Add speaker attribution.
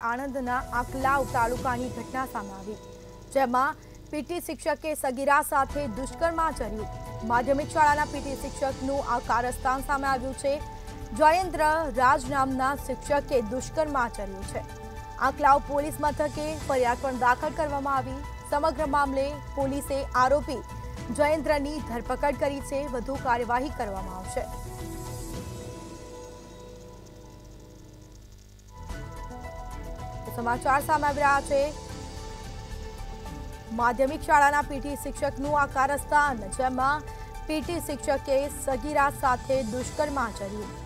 Speaker 1: આણંદના આકલાવ તાલુકાની ઘટના સામે આવી, જેમાં પીટી શિક્ષકે સગીરા સાથે દુષ્કર્મ આચર્યું. માધ્યમિક શાળાના પીટી શિક્ષકનું આ કારસ્તાન સામે આવ્યું છે. જયેન્દ્ર રાજ નામના શિક્ષકે દુષ્કર્મ આચર્યું છે. આકલાવ પોલીસ મથકે ફરિયાદ પણ દાખલ કરવામાં આવી. સમગ્ર મામલે પોલીસે આરોપી જયેન્દ્રની ધરપકડ કરી છે. વધુ કાર્યવાહી કરવામાં આવશે. સમાચાર સામે આવી છે. માધ્યમિક શાળાના પીટી શિક્ષકનું આ કારસ્તાન જેમાં પીટી શિક્ષકે સગીરા સાથે દુષ્કર્મ આચર્યું.